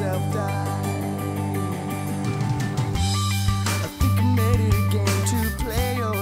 myself die. I think I made it a game to play.